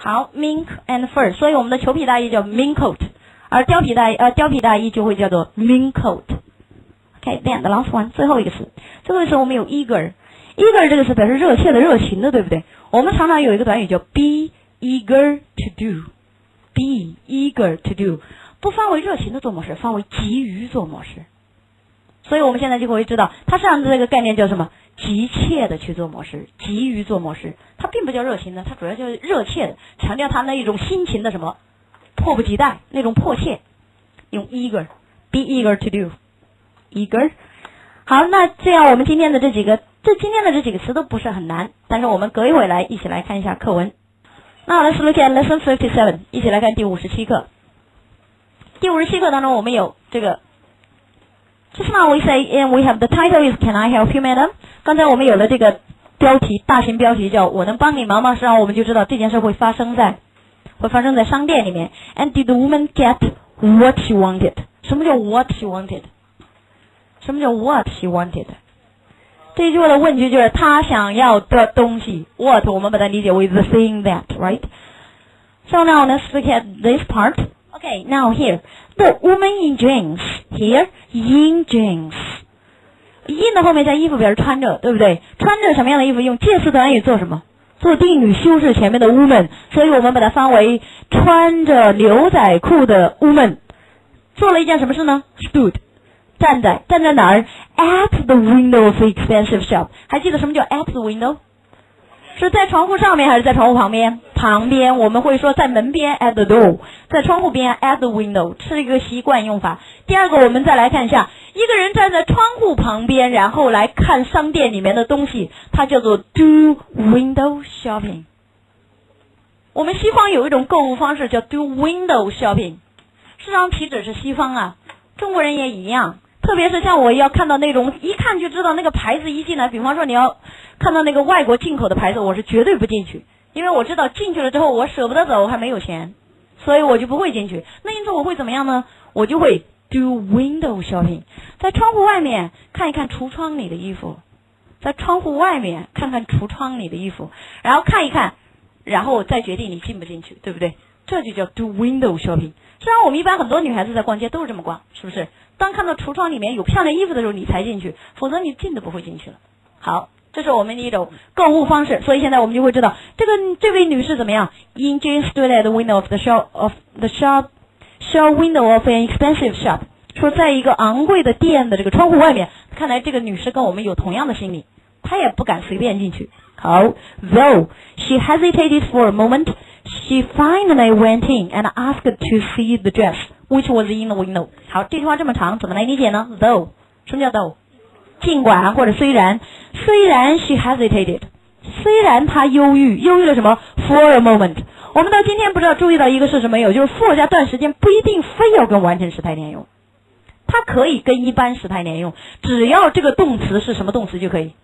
好，mink and fur，所以我们的裘皮大衣叫 mink coat，而貂皮大衣呃貂皮大衣就会叫做 mink coat。OK，then the last one，最后一个词，最后一个词我们有 eager，eager 这个词表示热切的、热情的，对不对？我们常常有一个短语叫 be eager to do，be eager to do，不翻为热情的做模式，翻为急于做模式。所以我们现在就会知道，它上的这个概念叫什么？急切的去做模式，急于做模式，它并不叫热情的，它主要叫热切的，强调他那一种心情的什么迫不及待，那种迫切。用 eager，be eager to do，eager。好，那这样我们今天的这几个，这今天的这几个词都不是很难，但是我们隔一会来一起来看一下课文。那 let's look at lesson fifty seven，一起来看第五十七课。第五十七课当中，我们有这个。Just now we say and we have the title is Can I help you, madam？刚才我们有了这个标题，大型标题叫我能帮你忙吗？实际上我们就知道这件事会发生在会发生在商店里面。And did the woman get what she wanted？什么叫 what she wanted？什么叫 what she wanted？这句话的问句就是她想要的东西。What 我们把它理解为 the thing that，right？So now let's look at this part. Okay, now here the woman in jeans here in jeans。in 的后面加衣服表示穿着，对不对？穿着什么样的衣服？用介词短语做什么？做定语修饰前面的 woman，所以我们把它翻为穿着牛仔裤的 woman。做了一件什么事呢？Stood，站在站在哪儿？At the window of expensive shop。还记得什么叫 at the window？是在窗户上面还是在窗户旁边？旁边我们会说在门边 at the door，在窗户边 at the window，是一个习惯用法。第二个，我们再来看一下，一个人站在窗户旁边，然后来看商店里面的东西，它叫做 do window shopping。我们西方有一种购物方式叫 do window shopping，实际上岂止是西方啊，中国人也一样。特别是像我要看到那种一看就知道那个牌子一进来，比方说你要看到那个外国进口的牌子，我是绝对不进去，因为我知道进去了之后我舍不得走，还没有钱，所以我就不会进去。那因此我会怎么样呢？我就会 do window shopping，在窗户外面看一看橱窗里的衣服，在窗户外面看看橱窗里的衣服，然后看一看，然后再决定你进不进去，对不对？这就叫 do window shopping。虽然我们一般很多女孩子在逛街都是这么逛，是不是？当看到橱窗里面有漂亮衣服的时候，你才进去，否则你进都不会进去了。好，这是我们的一种购物方式。所以现在我们就会知道，这个这位女士怎么样？In Jane stood at the window of the shop of the shop, shop window of an expensive shop。说在一个昂贵的店的这个窗户外面，看来这个女士跟我们有同样的心理，她也不敢随便进去。好，Though she hesitated for a moment, she finally went in and asked to see the dress. Which was in the window？好，这句话这么长，怎么来理解呢？Though，什么叫 though？尽管或者虽然，虽然 she hesitated，虽然她忧郁，忧郁了什么？For a moment。我们到今天不知道注意到一个事实没有？就是 for 加段时间不一定非要跟完成时态连用，它可以跟一般时态连用，只要这个动词是什么动词就可以，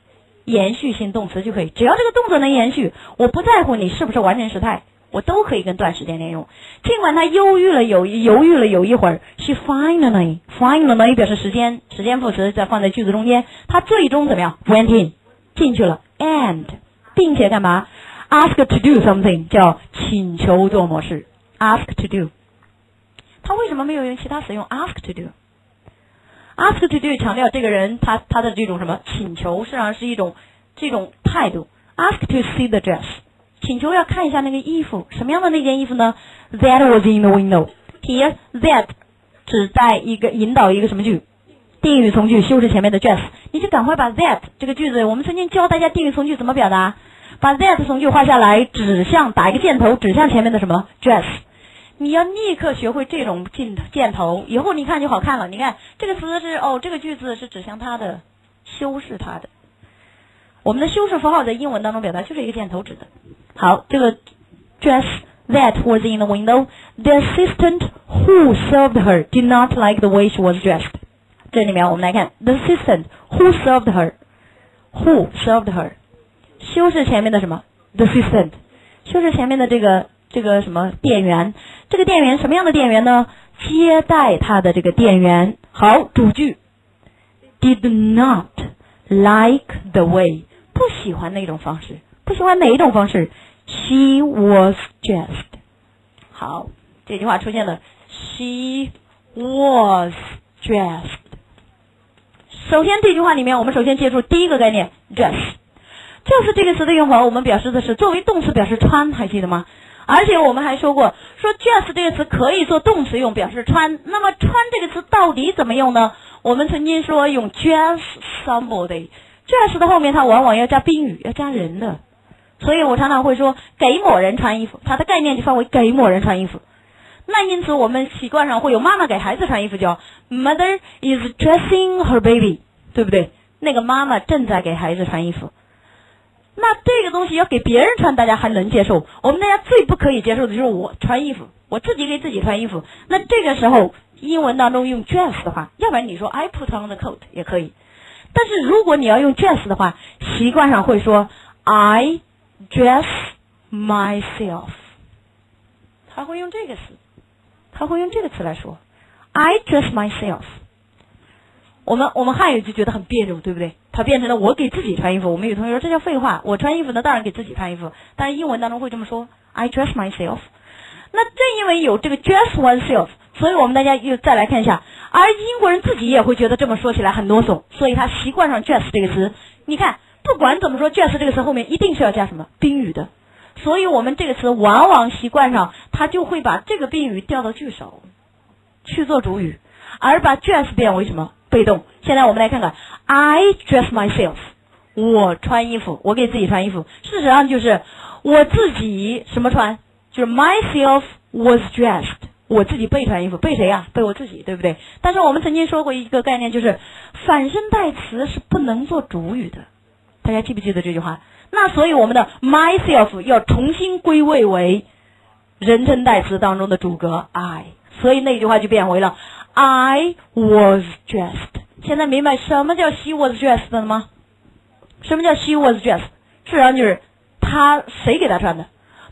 延续性动词就可以，只要这个动作能延续，我不在乎你是不是完成时态。我都可以跟段时间连用，尽管他犹豫了有犹豫了有一会儿，she finally finally 表示时间时间副词再放在句子中间，他最终怎么样？Went in 进去了，and 并且干嘛？Ask to do something 叫请求做模式。Ask to do，他为什么没有用其他词用？Ask to do？ask to do 强调这个人他他的这种什么请求实际上是一种这种态度。Ask to see the dress。请求要看一下那个衣服，什么样的那件衣服呢？That was in the window. Here, that 指代一个引导一个什么句？定语从句修饰前面的 dress。你就赶快把 that 这个句子，我们曾经教大家定语从句怎么表达，把 that 从句画下来，指向打一个箭头指向前面的什么 dress。你要立刻学会这种箭箭头，以后你看就好看了。你看这个词是哦，这个句子是指向它的，修饰它的。我们的修饰符号在英文当中表达就是一个箭头指的。好，这个 dress that was in the window. The assistant who served her did not like the way she was dressed. 这里面我们来看 the assistant who served her, who served her，修饰前面的什么 the assistant，修饰前面的这个这个什么店员，这个店员什么样的店员呢？接待他的这个店员。好，主句 did not like the way，不喜欢那种方式。 不喜欢哪一种方式 She was dressed。好，这句话出现了，She was dressed。首先，这句话里面，我们首先接触第一个概念，dress。就是这个词的用法，我们表示的是作为动词表示穿，还记得吗？而且我们还说过，说 dress 这个词可以做动词用，表示穿。那么穿这个词到底怎么用呢？我们曾经说用 dress somebody。dress 的后面它往往要加宾语，要加人的。所以我常常会说给某人穿衣服，它的概念就分为给某人穿衣服。那因此我们习惯上会有妈妈给孩子穿衣服，叫 mother is dressing her baby，对不对？那个妈妈正在给孩子穿衣服。那这个东西要给别人穿，大家还能接受。我们大家最不可以接受的就是我穿衣服，我自己给自己穿衣服。那这个时候，英文当中用 dress 的话，要不然你说 I put on the coat 也可以。但是如果你要用 dress 的话，习惯上会说 I dress myself。他会用这个词，他会用这个词来说 I dress myself。我们我们汉语就觉得很别扭，对不对？它变成了我给自己穿衣服。我们有同学说这叫废话，我穿衣服呢当然给自己穿衣服。但是英文当中会这么说，I dress myself。那正因为有这个 dress oneself，所以我们大家又再来看一下，而英国人自己也会觉得这么说起来很啰嗦，所以他习惯上 dress 这个词。你看，不管怎么说，dress 这个词后面一定是要加什么宾语的，所以我们这个词往往习惯上它就会把这个宾语调到句首去做主语，而把 dress 变为什么？被动。现在我们来看看，I dress myself，我穿衣服，我给自己穿衣服。事实上就是我自己什么穿，就是 myself was dressed，我自己被穿衣服，被谁呀？被我自己，对不对？但是我们曾经说过一个概念，就是反身代词是不能做主语的。大家记不记得这句话？那所以我们的 myself 要重新归位为人称代词当中的主格 I，所以那句话就变为了。I was dressed。现在明白什么叫 she was dressed 了吗？什么叫 she was dressed？事实上就是他谁给他穿的？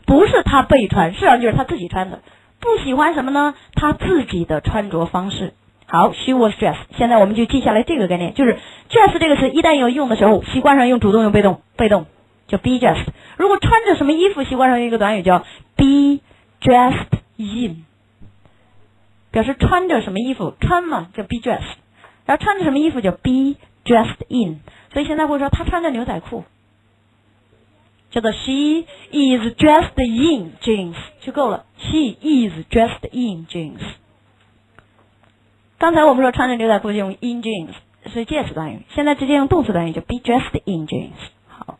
不是他被穿，事实上就是他自己穿的。不喜欢什么呢？他自己的穿着方式。好，she was dressed。现在我们就记下来这个概念，就是 dress 这个词一旦要用的时候，习惯上用主动用被动，被动叫 be dressed。如果穿着什么衣服，习惯上用一个短语叫 be dressed in。表示穿着什么衣服，穿嘛叫 be dressed，然后穿着什么衣服叫 be dressed in，所以现在会说他穿着牛仔裤，叫做 she is dressed in jeans 就够了，she is dressed in jeans。刚才我们说穿着牛仔裤就用 in jeans 是介词短语，现在直接用动词短语就 be dressed in jeans。好，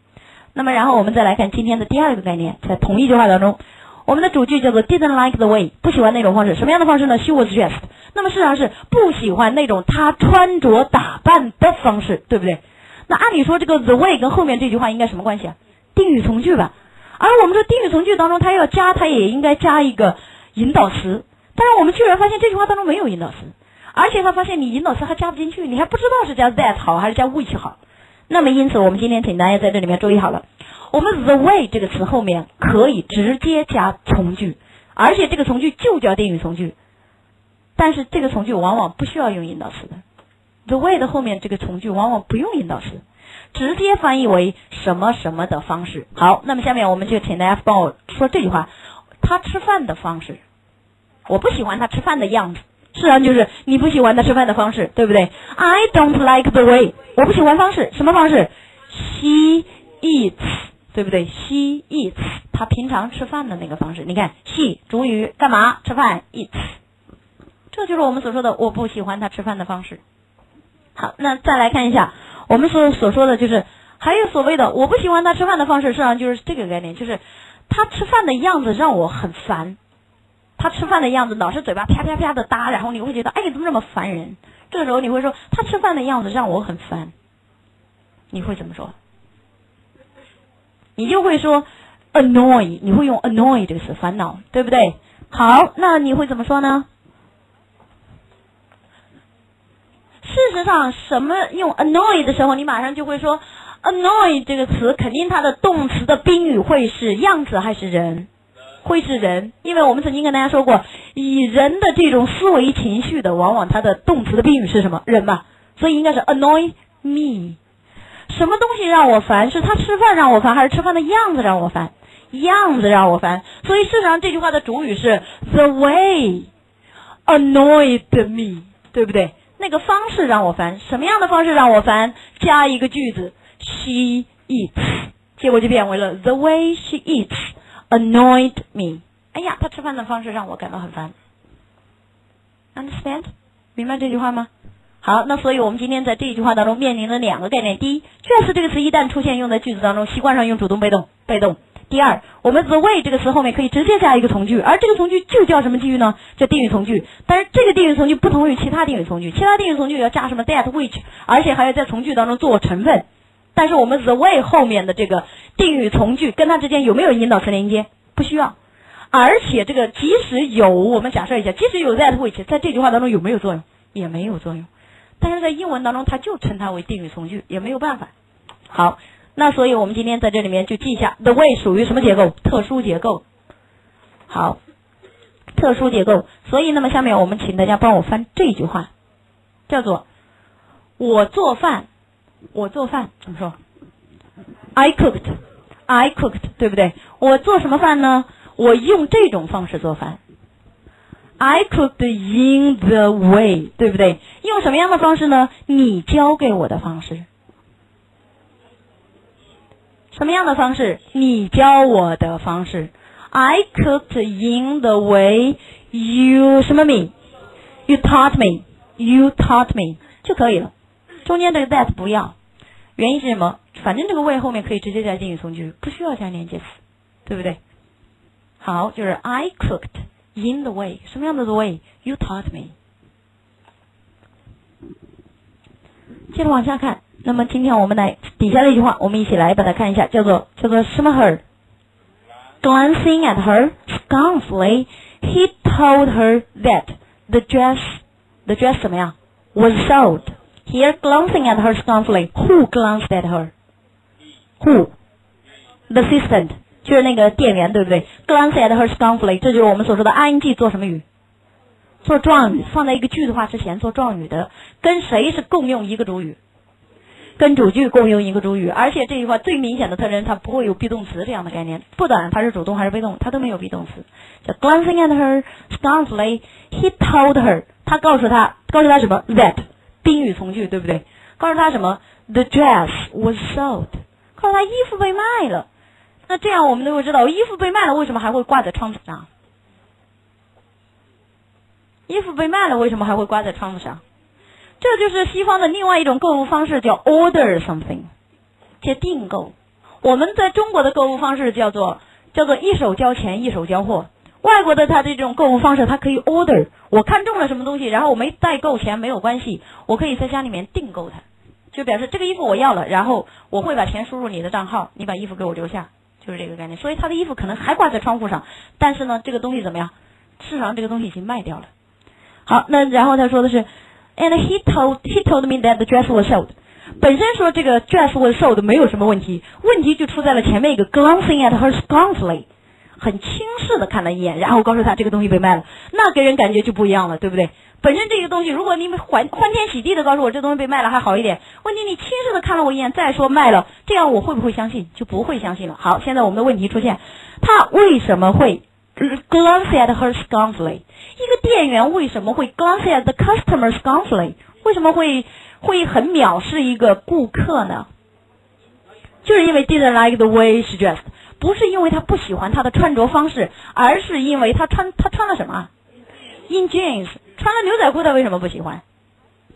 那么然后我们再来看今天的第二个概念，在同一句话当中。我们的主句叫做 didn't like the way，不喜欢那种方式。什么样的方式呢？She was dressed。那么事实上是不喜欢那种她穿着打扮的方式，对不对？那按理说这个 the way 跟后面这句话应该什么关系啊？定语从句吧。而我们说定语从句当中，它要加，它也应该加一个引导词。但是我们居然发现这句话当中没有引导词，而且他发现你引导词还加不进去，你还不知道是加 that 好还是加 which 好。那么因此，我们今天请大家在这里面注意好了。我们 the way 这个词后面可以直接加从句，而且这个从句就叫定语从句。但是这个从句往往不需要用引导词的，the way 的后面这个从句往往不用引导词，直接翻译为什么什么的方式。好，那么下面我们就请大家帮我说这句话：他吃饭的方式，我不喜欢他吃饭的样子。事实上就是你不喜欢他吃饭的方式，对不对？I don't like the way，我不喜欢方式，什么方式？She eats。对不对？She eats，他平常吃饭的那个方式。你看，she 主语干嘛？吃饭，eats，这就是我们所说的我不喜欢他吃饭的方式。好，那再来看一下，我们所所说的就是还有所谓的我不喜欢他吃饭的方式，实际上就是这个概念，就是他吃饭的样子让我很烦。他吃饭的样子老是嘴巴啪啪啪的搭，然后你会觉得哎，怎么这么烦人？这个时候你会说他吃饭的样子让我很烦，你会怎么说？你就会说 annoy，你会用 annoy 这个词，烦恼，对不对？好，那你会怎么说呢？事实上，什么用 annoy 的时候，你马上就会说 annoy 这个词，肯定它的动词的宾语会是样子还是人？会是人，因为我们曾经跟大家说过，以人的这种思维情绪的，往往它的动词的宾语是什么？人嘛，所以应该是 annoy me。什么东西让我烦？是他吃饭让我烦，还是吃饭的样子让我烦？样子让我烦。所以事实上这句话的主语是 the way annoyed me，对不对？那个方式让我烦，什么样的方式让我烦？加一个句子，she eats，结果就变为了 the way she eats annoyed me。哎呀，他吃饭的方式让我感到很烦。Understand？明白这句话吗？好，那所以我们今天在这一句话当中面临的两个概念：第一，dress 这个词一旦出现用在句子当中，习惯上用主动、被动、被动；第二，我们 the way 这个词后面可以直接加一个从句，而这个从句就叫什么句呢？叫定语从句。但是这个定语从句不同于其他定语从句，其他定语从句要加什么 that、which，而且还要在从句当中做成分。但是我们 the way 后面的这个定语从句跟它之间有没有引导词连接？不需要。而且这个即使有，我们假设一下，即使有 that、which，在这句话当中有没有作用？也没有作用。但是在英文当中，它就称它为定语从句，也没有办法。好，那所以我们今天在这里面就记一下，the way 属于什么结构？特殊结构。好，特殊结构。所以，那么下面我们请大家帮我翻这句话，叫做“我做饭，我做饭”，怎么说？I cooked，I cooked，对不对？我做什么饭呢？我用这种方式做饭。I cooked in the way，对不对？用什么样的方式呢？你教给我的方式。什么样的方式？你教我的方式。I cooked in the way you 什么 me？You taught me. You taught me 就可以了。中间这个 that 不要。原因是什么？反正这个 way 后面可以直接加定语从句，不需要加连接词，对不对？好，就是 I cooked。In the way，什么样的 the way you taught me？接着往下看，那么今天我们来底下的一句话，我们一起来把它看一下，叫做叫做什么 her？Glancing at her scornfully, he told her that the dress the dress 怎么样？was sold. Here, glancing at her scornfully, who glanced at her? Who? The assistant. 就是那个店员，对不对？Glance at her scornfully，这就是我们所说的 ing 做什么语？做状语，放在一个句子话之前做状语的。跟谁是共用一个主语？跟主句共用一个主语。而且这句话最明显的特征，它不会有 be 动词这样的概念。不管它是主动还是被动，它都没有 be 动词。叫 glancing at her scornfully，he told her，他告诉他，告诉他什么？That 宾语从句，对不对？告诉他什么？The dress was sold，告诉他衣服被卖了。那这样我们都会知道，衣服被卖了，为什么还会挂在窗子上？衣服被卖了，为什么还会挂在窗子上？这就是西方的另外一种购物方式，叫 order something，叫订购。我们在中国的购物方式叫做叫做一手交钱一手交货。外国的他这种购物方式，他可以 order，我看中了什么东西，然后我没带够钱没有关系，我可以在家里面订购它，就表示这个衣服我要了，然后我会把钱输入你的账号，你把衣服给我留下。就是这个概念，所以他的衣服可能还挂在窗户上，但是呢，这个东西怎么样？市场上这个东西已经卖掉了。好，那然后他说的是，and he told he told me that the dress was sold。本身说这个 dress was sold 没有什么问题，问题就出在了前面一个 glancing at her scornfully，很轻视的看了一眼，然后告诉他这个东西被卖了，那给人感觉就不一样了，对不对？本身这个东西，如果你们欢欢天喜地的告诉我这东西被卖了还好一点，问题你轻视的看了我一眼，再说卖了，这样我会不会相信？就不会相信了。好，现在我们的问题出现，他为什么会 glance at her scornfully？一个店员为什么会 glance at the customer scornfully？为什么会会很藐视一个顾客呢？就是因为 didn't like the way she dressed，不是因为他不喜欢他的穿着方式，而是因为他穿他穿了什么？In jeans。穿了牛仔裤，他为什么不喜欢？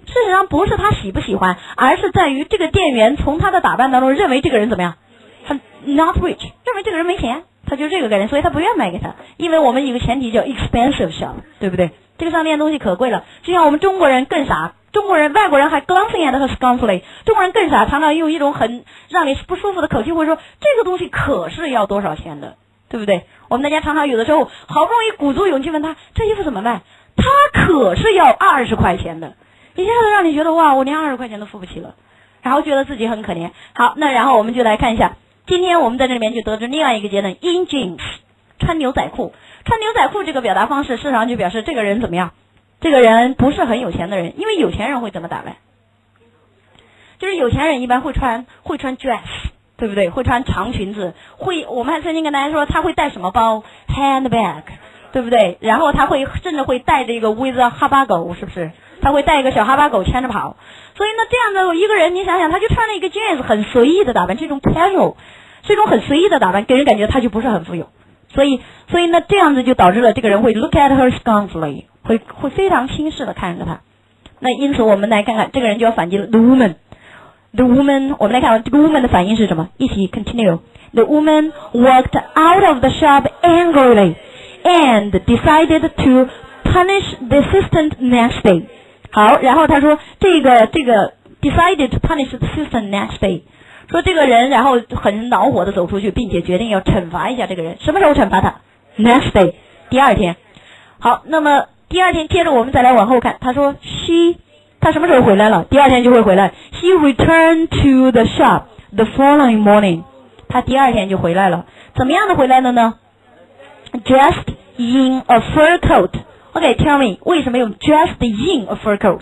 事实上不是他喜不喜欢，而是在于这个店员从他的打扮当中认为这个人怎么样？他 not rich，认为这个人没钱，他就这个概念，所以他不愿卖给他。因为我们有个前提叫 expensive shop，对不对？这个商店东西可贵了。就像我们中国人更傻，中国人、外国人还 glancing at 和 scornfully，中国人更傻，常常用一种很让你不舒服的口气，会说这个东西可是要多少钱的，对不对？我们大家常常有的时候好不容易鼓足勇气问他这衣服怎么卖？他可是要二十块钱的，一下子让你觉得哇，我连二十块钱都付不起了，然后觉得自己很可怜。好，那然后我们就来看一下，今天我们在这里面就得知另外一个结论：in jeans，穿牛仔裤。穿牛仔裤这个表达方式，事实上就表示这个人怎么样？这个人不是很有钱的人，因为有钱人会怎么打扮？就是有钱人一般会穿会穿 dress，对不对？会穿长裙子，会我们还曾经跟大家说他会带什么包，handbag，对不对？然后他会甚至会带着一个 with a 哈巴狗，是不是？他会带一个小哈巴狗牵着跑。所以呢，这样的一个人，你想想，他就穿了一个 jeans，很随意的打扮，这种 casual，这种很随意的打扮，给人感觉他就不是很富有。所以，所以呢，这样子就导致了这个人会 look at her scornfully，会会非常轻视的看着他。那因此，我们来看看这个人就要反击了。The woman, the woman，我们来看看这个 woman 的反应是什么？一起 continue。The woman walked out of the shop angrily and decided to punish the assistant next day。好，然后他说这个这个 decided to punish the assistant next day。说这个人，然后很恼火的走出去，并且决定要惩罚一下这个人。什么时候惩罚他？Next day，第二天。好，那么第二天接着我们再来往后看。他说，She，他什么时候回来了？第二天就会回来。She returned to the shop the following morning。他第二天就回来了。怎么样的回来的呢？Dressed in a fur coat。OK，tell me，为什么用 dressed in a fur coat？